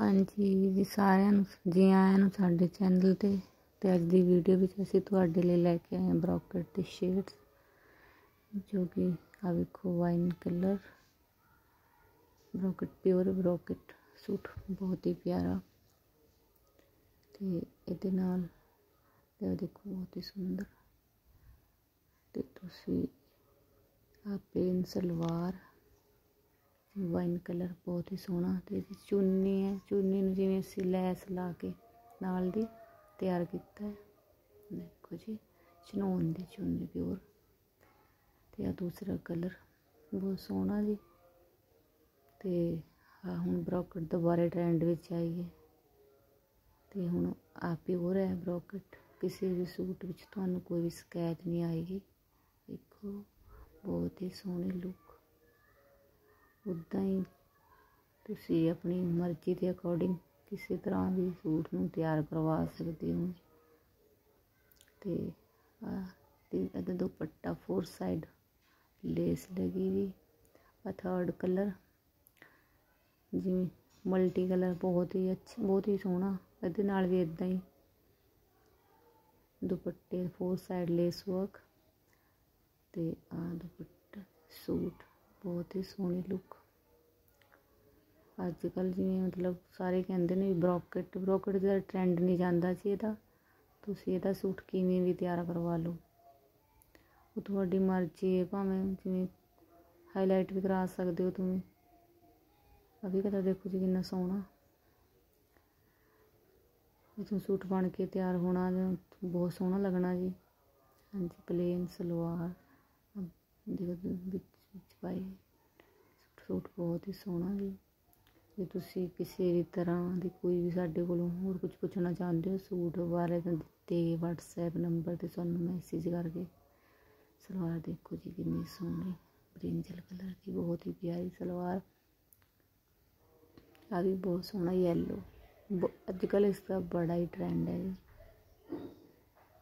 ਹਾਂਜੀ, ਜੀ ਸਾਰਿਆਂ ਨੂੰ, ਜੀ ਆਇਆਂ ਨੂੰ ਸਾਡੇ ਚੈਨਲ ਤੇ। ਤੇ ਅੱਜ ਦੀ ਵੀਡੀਓ ਵਿੱਚ ਅਸੀਂ ਤੁਹਾਡੇ ਲਈ ਲੈ ਕੇ ਆਏ ਹਾਂ ਬ੍ਰੋਕਟ ਦੇ ਸ਼ੇਡਸ ਜੋ ਕਿ ਆ ਵੇਖੋ wine colour brocade pure brocade suit, ਬਹੁਤ ਹੀ ਪਿਆਰਾ। ਤੇ ਇਹਦੇ ਨਾਲ, ਇਹ ਦੇਖੋ ਬਹੁਤ ਹੀ ਸੁੰਦਰ। ਤੇ ਤੁਸੀਂ ਆ ਪੇਨ ਸਲਵਾਰ ਵਾਈਨ ਕਲਰ ਬਹੁਤ ਹੀ ਸੋਹਣਾ ਤੇ ਚੁੰਨੀ ਹੈ, ਚੁੰਨੀ ਨੂੰ ਜਿਵੇਂ ਅਸੀਂ ਲੈਸ ਲਾ ਕੇ ਨਾਲ ਦੀ ਤਿਆਰ ਕੀਤਾ ਹੈ। ਦੇਖੋ ਜੀ ਚਨੋਨ ਦੀ ਚੁੰਨੀ ਪਿਓਰ ਤੇ ਆ ਦੂਸਰਾ ਕਲਰ ਬਹੁਤ ਸੋਹਣਾ ਜੀ। ਤੇ ਆ ਹੁਣ ਬ੍ਰੋਕਟ ਦੁਬਾਰੇ ਟ੍ਰੈਂਡ ਵਿੱਚ ਆਈ ਹੈ। ਤੇ ਹੁਣ ਆ ਪਿਓਰ ਹੈ ਬ੍ਰੋਕਟ, ਕਿਸੇ ਵੀ ਸੂਟ ਵਿੱਚ ਤੁਹਾਨੂੰ ਕੋਈ ਵੀ ਸ਼ਿਕਾਇਤ ਨਹੀਂ ਆਏਗੀ। ਦੇਖੋ, ਬਹੁਤ ਹੀ ਸੋਹਣੀ ਲੁੱਕ ਉੱਦਾਂ ਹੀ ਤੁਸੀਂ ਆਪਣੀ ਮਰਜ਼ੀ ਦੇ ਅਕੋਰਡਿੰਗ ਕਿਸੇ ਤਰ੍ਹਾਂ ਵੀ ਸੂਟ ਨੂੰ ਤਿਆਰ ਕਰਵਾ ਸਕਦੇ ਹੋ ਤੇ ਆ ਤੇ ਇਹਦਾ ਦੁਪੱਟਾ ਫੋਰ ਸਾਈਡ ਲੇਸ ਲੱਗੀ ਵੀ ਆ ਥਰਡ ਕਲਰ ਜਿਵੇਂ ਮਲਟੀ ਕਲਰ ਬਹੁਤ ਹੀ ਅੱਛਾ, ਬਹੁਤ ਹੀ ਸੋਹਣਾ, ਇਹਦੇ ਨਾਲ ਵੀ ਇਦਾਂ ਹੀ ਦੁਪੱਟੇ ਫੋਰ ਸਾਈਡ ਲੇਸ ਵਰਕ ਤੇ ਆ ਦੁਪੱਟਾ ਸੂਟ ਬਹੁਤ ਹੀ ਸੋਹਣੀ ਲੁੱਕ ਅੱਜ ਕੱਲ੍ਹ ਜਿਵੇਂ ਮਤਲਬ ਸਾਰੇ ਕਹਿੰਦੇ ਨੇ ਬ੍ਰੋਕਟ ਬ੍ਰੋਕਟ ਦਾ ਟਰੈਂਡ ਨਹੀਂ ਜਾਂਦਾ ਜੀ ਇਹਦਾ। ਤੁਸੀਂ ਇਹਦਾ ਸੂਟ ਕਿਵੇਂ ਵੀ ਤਿਆਰ ਕਰਵਾ ਲਓ। ਉਹ ਤੁਹਾਡੀ ਮਰਜ਼ੀ ਹੈ, ਭਾਵੇਂ ਜਿਵੇਂ ਹਾਈਲਾਈਟ ਵੀ ਕਰਾ ਸਕਦੇ ਹੋ ਤੁਸੀਂ। ਅਭੀ ਕਦਾ ਦੇਖੋ ਜੀ ਕਿੰਨਾ ਸੋਹਣਾ। ਇਹ ਸੂਟ ਬਣ ਕੇ ਤਿਆਰ ਹੋਣਾ ਬਹੁਤ ਸੋਹਣਾ ਲੱਗਣਾ ਜੀ। ਹਾਂਜੀ ਪਲੇਨ ਸਲਵਾਰ। ਦੇਖੋ ਵਿੱਚ ਪਾਈ ਸੂਟ ਬਹੁਤ ਹੀ ਸੋਹਣਾ ਜੀ। ਜੇ ਤੁਸੀਂ ਕਿਸੇ ਵੀ ਤਰ੍ਹਾਂ ਦੀ ਕੋਈ ਵੀ ਸਾਡੇ ਕੋਲੋਂ ਹੋਰ ਕੁਝ ਪੁੱਛਣਾ ਚਾਹੁੰਦੇ ਹੋ, ਸੂਟ ਬਾਰੇ ਤਾਂ ਦਿੱਤੇ WhatsApp ਨੰਬਰ ਤੇ ਤੁਹਾਨੂੰ ਮੈਸੇਜ ਕਰਕੇ ਸਲਵਾਰ ਦੇਖੋ ਜੀ ਕਿੰਨੀ ਸੋਹਣੀ ਬ੍ਰਿੰਜਲ ਕਲਰ ਦੀ ਬਹੁਤ ਹੀ ਪਿਆਰੀ ਸਲਵਾਰ। ਆ ਵੀ ਬਹੁਤ ਸੋਹਣਾ ਯੈਲੋ ਅੱਜ ਕੱਲ ਇਸ ਦਾ ਬੜਾ ਹੀ ਟ੍ਰੈਂਡ ਹੈ ਜੀ।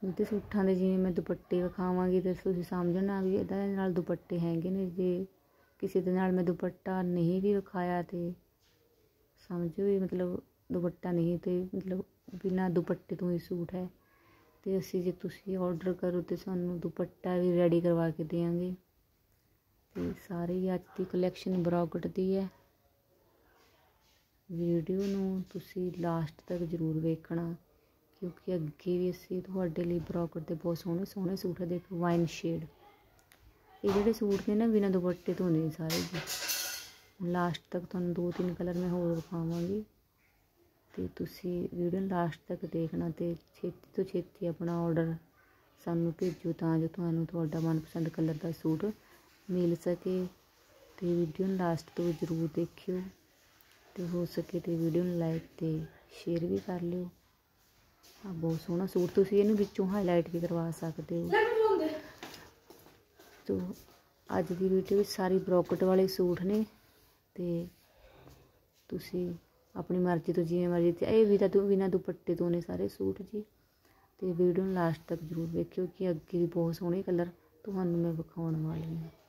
ਇਹਦੇ ਸੂਟਾਂ ਦੇ ਜਿਵੇਂ ਮੈਂ ਦੁਪੱਟੇ ਵਿਖਾਵਾਂਗੀ ਤੇ ਤੁਸੀਂ ਸਮਝਣਾ ਵੀ ਇਹਦਾ ਨਾਲ ਦੁਪੱਟੇ ਹੈਗੇ ਨੇ, ਜੇ ਕਿਸੇ ਦੇ ਨਾਲ ਮੈਂ ਦੁਪੱਟਾ ਨਹੀਂ ਵੀ ਵਿਖਾਇਆ ਤੇ ਸਮਝੋ ਵੀ ਮਤਲਬ ਦੁਪੱਟਾ ਨਹੀਂ ਤੇ ਮਤਲਬ ਬਿਨਾ ਦੁਪੱਟੇ ਤੋਂ ਹੀ ਸੂਟ ਹੈ। ਤੇ ਅਸੀਂ ਜੇ ਤੁਸੀਂ ਆਰਡਰ ਕਰੋ ਤੇ ਸਾਨੂੰ ਦੁਪੱਟਾ ਵੀ ਰੈਡੀ ਕਰਵਾ ਕੇ ਦੇਵਾਂਗੇ। ਤੇ ਸਾਰੇ ਅੱਜ ਦੀ ਕਲੈਕਸ਼ਨ ਬਰੋਕਟ ਦੀ ਹੈ। ਵੀਡੀਓ ਨੂੰ ਤੁਸੀਂ ਲਾਸਟ ਤੱਕ ਜ਼ਰੂਰ ਵੇਖਣਾ, ਕਿਉਂਕਿ ਅੱਗੇ ਵੀ ਅਸੀਂ ਤੁਹਾਡੇ ਲਈ ਬਰੋਕਟ ਦੇ ਬਹੁਤ ਸੋਹਣੇ ਸੋਹਣੇ ਸੂਟ ਹੈ ਦੇਖੋ ਵਾਈਨ ਸ਼ੇਡ ਇਹ ਜਿਹੜੇ ਸੂਟ ਨੇ ਨਾ ਬਿਨਾਂ ਦੁਪੱਟੇ ਤੋਂ ਨੇ ਸਾਰੇ ਜੀ। ਲਾਸਟ ਤੱਕ ਤੁਹਾਨੂੰ ਦੋ ਤਿੰਨ ਕਲਰ ਮੈਂ ਹੋਰ ਦਿਖਾਵਾਂਗੀ ਤੇ ਤੁਸੀਂ ਵੀਡੀਓ ਲਾਸਟ ਤੱਕ ਦੇਖਣਾ ਤੇ ਛੇਤੀ ਤੋਂ ਛੇਤੀ ਆਪਣਾ ਆਰਡਰ ਸਾਨੂੰ ਭੇਜੋ ਤਾਂ ਜੋ ਤੁਹਾਨੂੰ ਤੁਹਾਡਾ ਮਨਪਸੰਦ ਕਲਰ ਦਾ ਸੂਟ ਮਿਲ ਸਕੇ। ਤੇ ਵੀਡੀਓ ਨੂੰ ਲਾਸਟ ਤੋਂ ਜ਼ਰੂਰ ਦੇਖਿਓ ਤੇ ਹੋ ਸਕੇ ਤੇ ਵੀਡੀਓ ਨੂੰ ਲਾਈਕ ਤੇ ਸ਼ੇਅਰ ਵੀ ਕਰ ਲਿਓ। ਆ ਬਹੁਤ ਸੋਹਣਾ ਸੂਟ ਤੁਸੀਂ ਇਹਨੂੰ ਵਿੱਚੋਂ ਹਾਈਲਾਈਟ ਵੀ ਕਰਵਾ ਸਕਦੇ ਹੋ। ਤੋ ਅੱਜ ਦੀ ਵੀਡੀਓ ਵਿੱਚ ਸਾਰੀ ਬ੍ਰੋਕਟ ਵਾਲੇ ਸੂਟ ਨੇ। ਅਤੇ ਤੁਸੀਂ ਆਪਣੀ ਮਰਜ਼ੀ ਤੋਂ ਜਿਵੇਂ ਮਰਜ਼ੀ ਤੇ ਇਹ ਵੀ ਤਾਂ ਤੂੰ ਬਿਨਾਂ ਦੁਪੱਟੇ ਤੋਂ ਨੇ ਸਾਰੇ ਸੂਟ ਜੀ। ਅਤੇ ਵੀਡੀਓ ਨੂੰ ਲਾਸਟ ਤੱਕ ਜ਼ਰੂਰ ਵੇਖਿਓ ਕਿ ਅੱਗੇ ਵੀ ਬਹੁਤ ਸੋਹਣੇ ਕਲਰ ਤੁਹਾਨੂੰ ਮੈਂ ਵਿਖਾਉਣ ਵਾਲੀ ਹਾਂ।